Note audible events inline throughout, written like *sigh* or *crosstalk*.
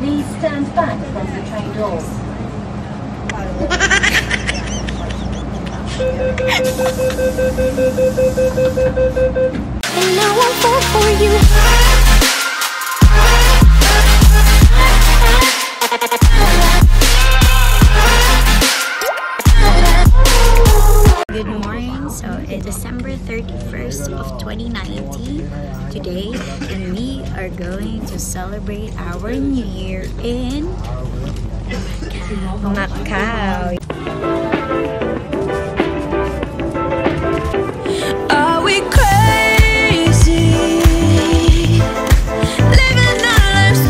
Please stand back from the train doors. *laughs* And now I'm for you. celebrate our new year in Macau. Are we crazy? Living our lives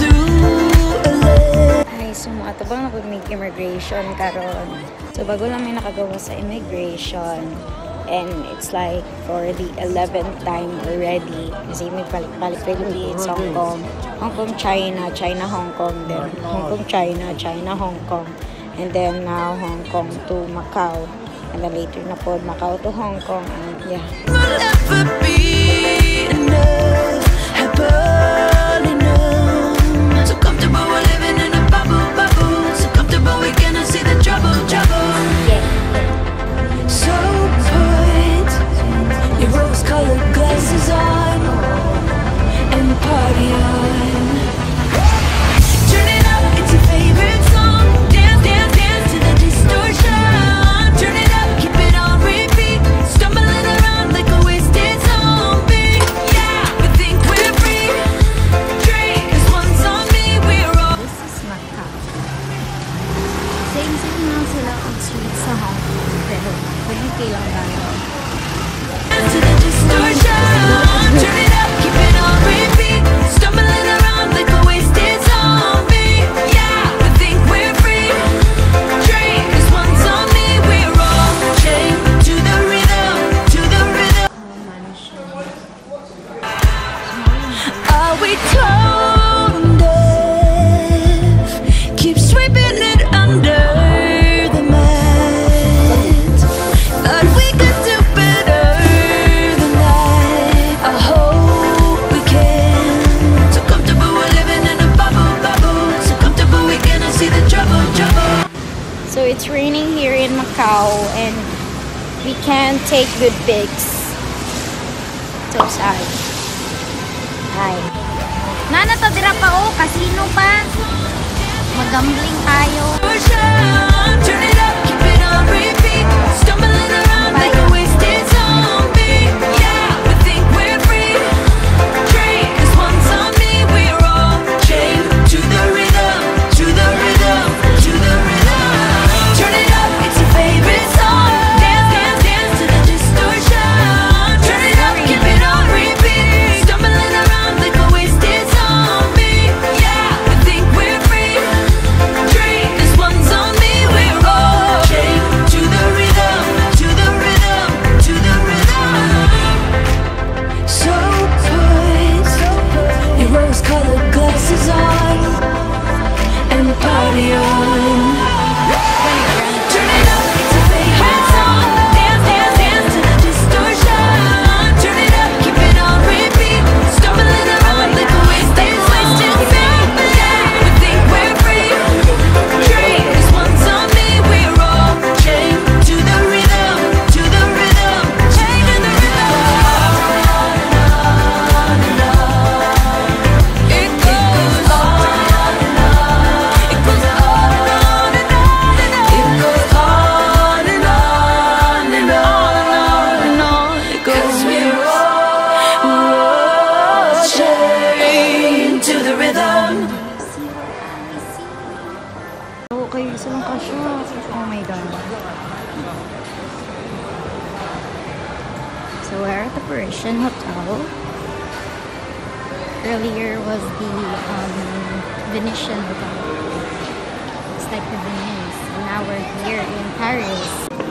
immigration karon. So bago lang may nakagawa sa immigration, And it's like for the 11th time already. Kasi may palit-palit Philippines, Hong Kong, Hong Kong, China, China, Hong Kong, then Hong Kong, China, China, Hong Kong. And then now Hong Kong to Macau. And then later na po, Macau to Hong Kong. And yeah. I love. it's raining here in Macau and we can't take good pics. So sorry. Hi. Nana todira pa oh, kasino pa. Magambling tayo. So we're at the Parisian Hotel. Earlier was the um, Venetian Hotel. It's like the Venice. And now we're here in Paris.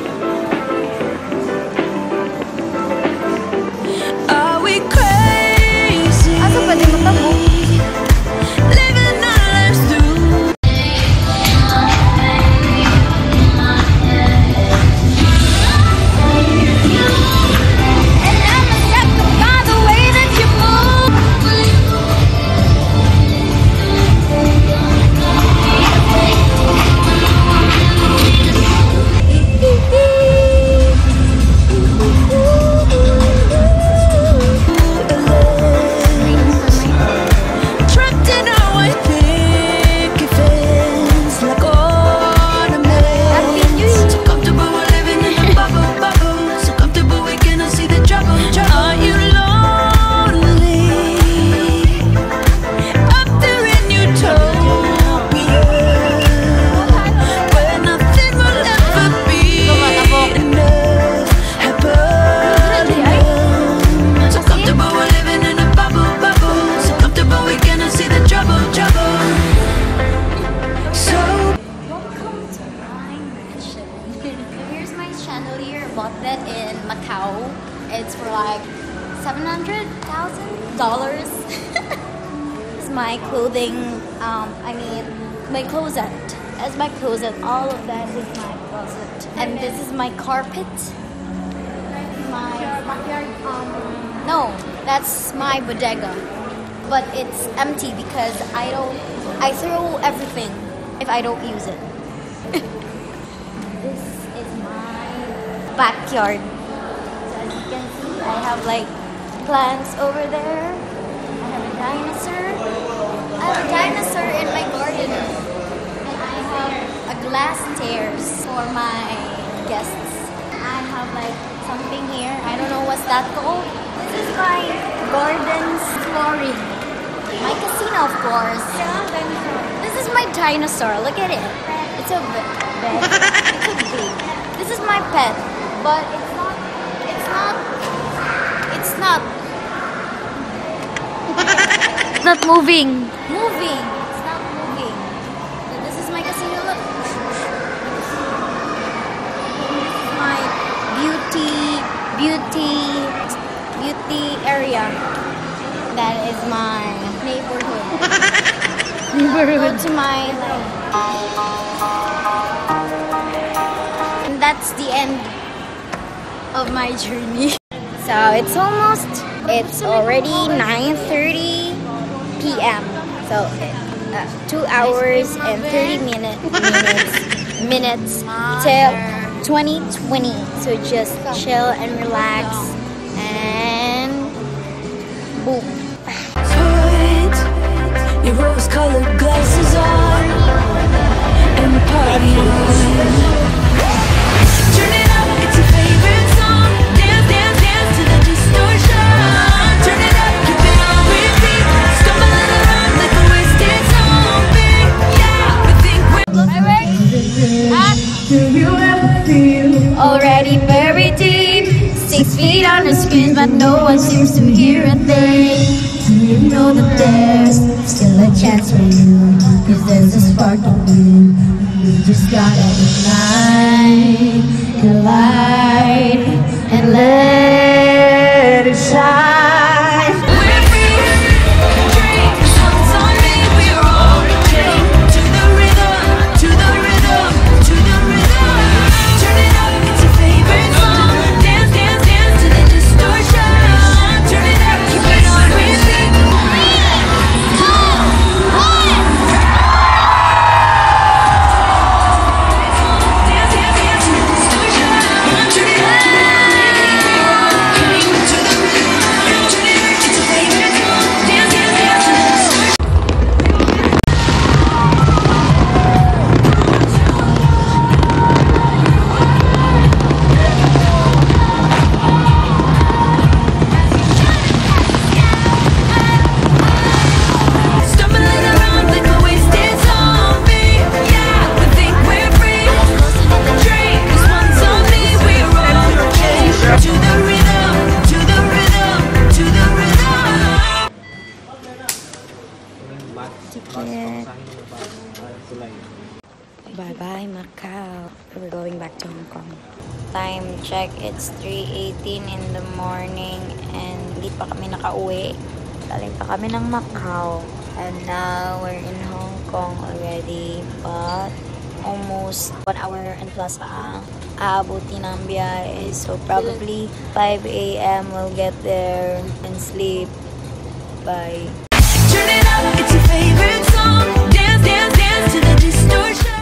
Colors. *laughs* it's my clothing. Um, I mean, my closet. That's my closet. All of that is my closet. And this is my carpet. My. Um, no, that's my bodega. But it's empty because I don't. I throw everything if I don't use it. *laughs* this is my backyard. So as you can see, I have like plants over there. I have a dinosaur. I have a dinosaur in my garden. And I have a glass stairs for my guests. I have like something here. I don't know what's that called. This is my garden flooring. My casino, of course. This is my dinosaur. Look at it. It's a bed. It's a big. This is my pet, but. It's not. It's not. It's not moving. Moving. It's not moving. So this is my casino. Look. This is my beauty, beauty, beauty area. That is my neighborhood. neighborhood. *laughs* Go to my and that's the end of my journey. *laughs* So it's almost it's already 9:30 p.m. So uh, two hours and 30 minute, minutes *laughs* minutes till 2020. So just chill and relax and boom. Put your rose-colored glasses on and party on. No one seems to hear a thing. Do you know that there's still a chance for you? Cause there's a spark in you. You just gotta ignite the light and let it shine. Bye-bye, Macau. We're going back to Hong Kong. Time check, it's 3.18 in the morning and hindi pa kami nakauwi. Galing pa kami ng Macau. And now, we're in Hong Kong already. But, almost 1 hour and plus pa ah, ang aabuti ng biyahe. So, probably 5 a.m. we'll get there and sleep. Bye. Turn it up, it's your favorite song. Dance, dance, dance to the distortion.